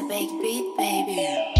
a big beat, baby.